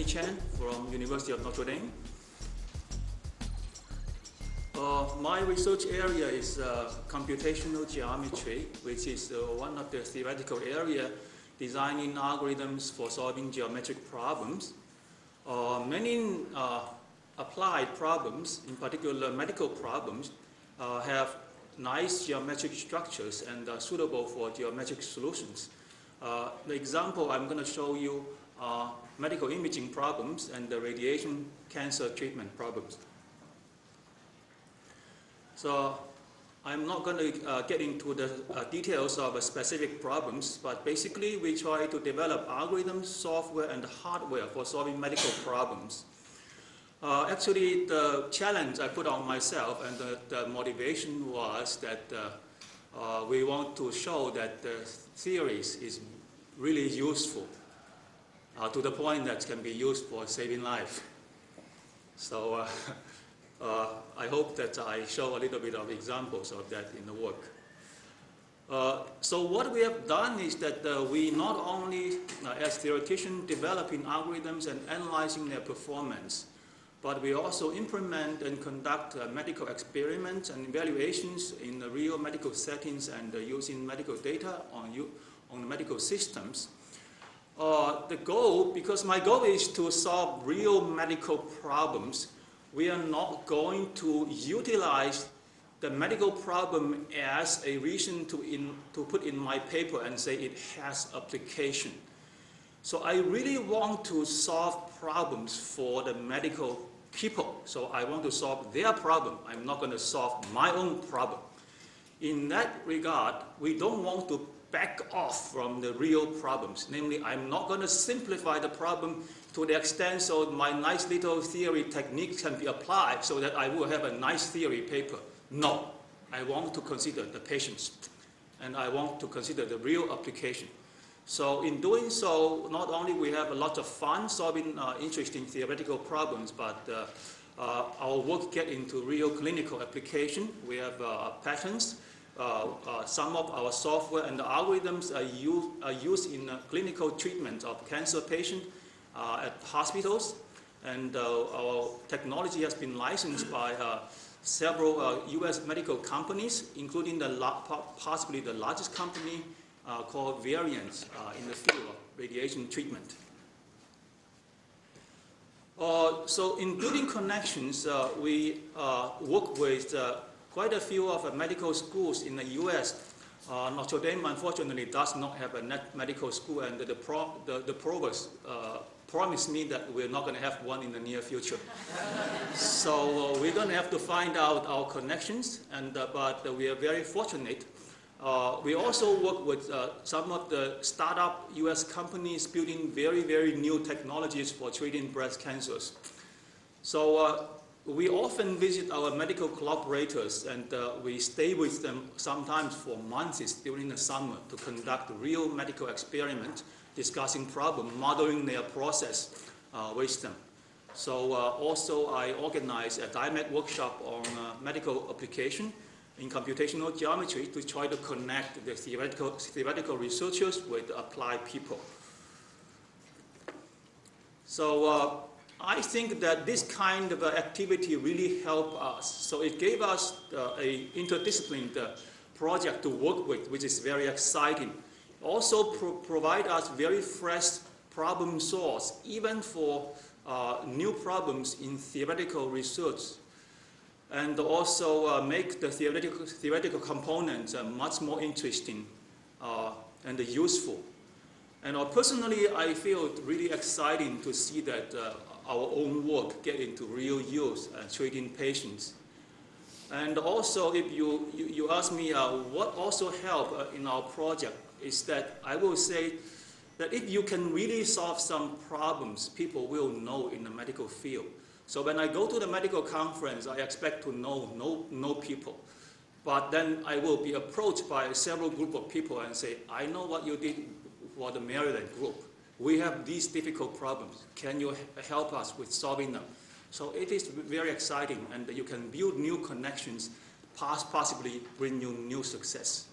Danny Chen from University of Notre Dame. Uh, my research area is uh, computational geometry, which is uh, one of the theoretical area designing algorithms for solving geometric problems. Uh, many uh, applied problems, in particular medical problems, uh, have nice geometric structures and are suitable for geometric solutions. the example I'm going to show you are medical imaging problems and the radiation cancer treatment problems. So I'm not going to uh, get into the uh, details of uh, specific problems, but basically we try to develop algorithms, software, and hardware for solving medical problems. Uh, actually, the challenge I put on myself and the, the motivation was that uh, uh, we want to show that the theories is really useful to the point that can be used for saving life. So Uh, I hope that I show a little bit of examples of that in the work. Uh, so what we have done is that uh, we not only, uh, as theoreticians, developing algorithms and analyzing their performance, but we also implement and conduct uh, medical experiments and evaluations in the real medical settings and uh, using medical data on, on medical systems. Uh, the goal, because my goal is to solve real medical problems we are not going to utilize the medical problem as a reason to, in, to put in my paper and say it has application. So I really want to solve problems for the medical people. So I want to solve their problem. I'm not going to solve my own problem. In that regard, we don't want to back off from the real problems. Namely, I'm not going to simplify the problem to the extent so my nice little theory technique can be applied so that I will have a nice theory paper. No, I want to consider the patients and I want to consider the real application. So in doing so, not only we have a lot of fun solving uh, interesting theoretical problems, but uh, uh, our work get into real clinical application. We have uh, patents. Uh, uh, some of our software and algorithms are, use, are used in clinical treatment of cancer patients uh, at hospitals. And uh, our technology has been licensed by uh, several US medical companies, including the possibly the largest company called Varian in the field of radiation treatment. Uh, so in building connections, uh, we uh, work with quite a few of the medical schools in the U.S. Notre Dame, unfortunately, does not have a medical school, and the, pro the, the provost promised me that we're not going to have one in the near future. so uh, we're going to have to find out our connections, and, uh, but uh, we are very fortunate. Uh, we also work with uh, some of the startup US companies building very, very new technologies for treating breast cancers. So uh, we often visit our medical collaborators and we stay with them sometimes for months during the summer to conduct real medical experiments discussing problems, modeling their process uh, with them. So uh, also I organize a DIMED workshop on uh, medical application in computational geometry to try to connect the theoretical, theoretical researchers with applied people. So uh, I think that this kind of activity really helped us. So it gave us uh, a interdisciplinary uh, project to work with, which is very exciting also pro provide us very fresh problem source, even for uh, new problems in theoretical research, and also uh, make the theoretical, theoretical components uh, much more interesting uh, and useful. And uh, personally, I feel really exciting to see that uh, our own work get into real use and treating patients. And also, if you, you, you ask me uh, what also helped uh, in our project, is that I will say that if you can really solve some problems, people will know in the medical field. So when I go to the medical conference, I expect to know, know, know people. But then I will be approached by several group of people and say, I know what you did for the Maryland group. We have these difficult problems. Can you help us with solving them? So it is very exciting and you can build new connections, possibly bring you new success.